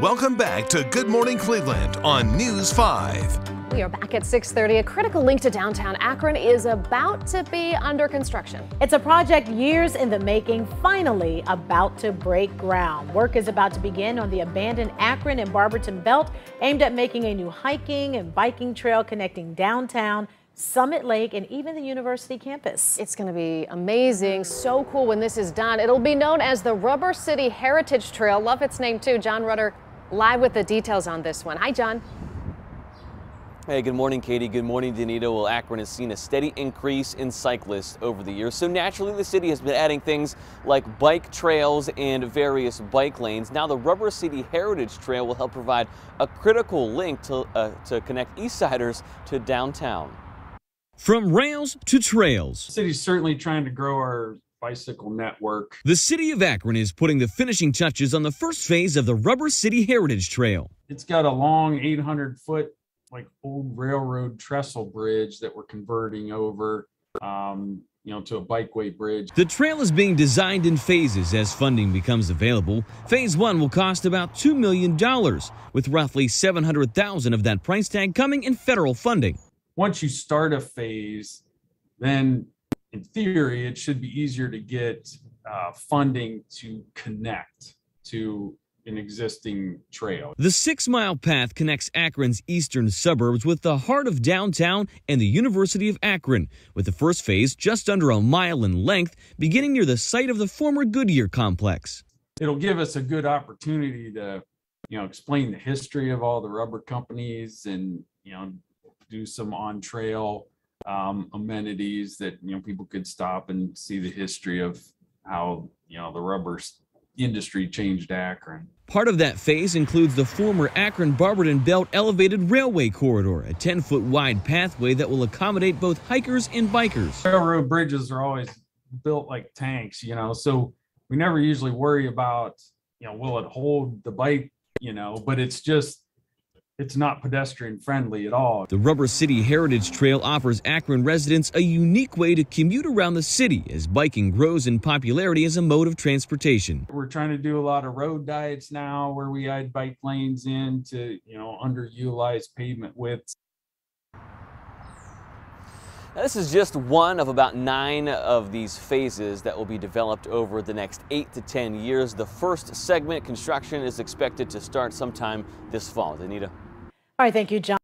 Welcome back to Good Morning Cleveland on News 5. We are back at 6:30. A critical link to downtown Akron is about to be under construction. It's a project years in the making, finally about to break ground. Work is about to begin on the abandoned Akron and Barberton belt, aimed at making a new hiking and biking trail connecting downtown Summit Lake, and even the university campus. It's going to be amazing, so cool when this is done. It'll be known as the Rubber City Heritage Trail. Love its name too. John Rudder live with the details on this one. Hi, John. Hey, good morning, Katie. Good morning, Danita. Well, Akron has seen a steady increase in cyclists over the years. So naturally, the city has been adding things like bike trails and various bike lanes. Now, the Rubber City Heritage Trail will help provide a critical link to, uh, to connect Eastsiders to downtown. From rails to trails. The city's certainly trying to grow our bicycle network. The city of Akron is putting the finishing touches on the first phase of the Rubber City Heritage Trail. It's got a long 800 foot, like old railroad trestle bridge that we're converting over, um, you know, to a bikeway bridge. The trail is being designed in phases as funding becomes available. Phase one will cost about $2 million, with roughly 700,000 of that price tag coming in federal funding once you start a phase, then in theory, it should be easier to get uh, funding to connect to an existing trail. The six mile path connects Akron's eastern suburbs with the heart of downtown and the University of Akron, with the first phase just under a mile in length, beginning near the site of the former Goodyear complex. It'll give us a good opportunity to, you know, explain the history of all the rubber companies and, you know, do some on trail um, amenities that you know people could stop and see the history of how you know the rubber industry changed Akron. Part of that phase includes the former Akron Barberton Belt Elevated Railway Corridor, a 10 foot wide pathway that will accommodate both hikers and bikers. Railroad bridges are always built like tanks, you know, so we never usually worry about, you know, will it hold the bike, you know, but it's just it's not pedestrian friendly at all. The Rubber City Heritage Trail offers Akron residents a unique way to commute around the city as biking grows in popularity as a mode of transportation. We're trying to do a lot of road diets now where we add bike lanes in to, you know, underutilized pavement widths. Now, this is just one of about nine of these phases that will be developed over the next eight to 10 years. The first segment construction is expected to start sometime this fall. Danita. All right, thank you, John.